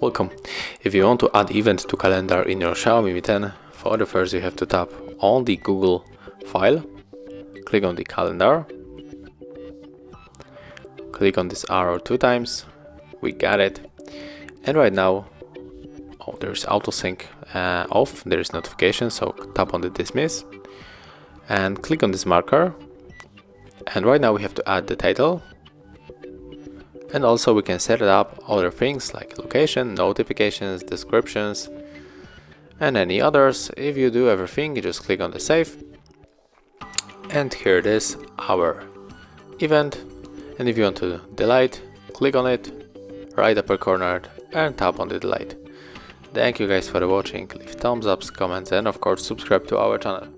Welcome. If you want to add event to calendar in your Xiaomi Mi 10, for the first you have to tap on the Google file, click on the calendar, click on this arrow two times, we got it, and right now oh, there's auto sync uh, off, there is notification, so tap on the dismiss, and click on this marker, and right now we have to add the title, and also we can set it up other things like location, notifications, descriptions and any others. If you do everything, you just click on the save and here it is, our event. And if you want to delete, click on it, right upper corner and tap on the delete. Thank you guys for watching, leave thumbs ups, comments and of course subscribe to our channel.